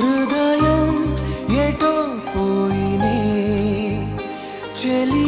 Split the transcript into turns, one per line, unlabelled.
హృదయం ఎటో పోయినే చెలి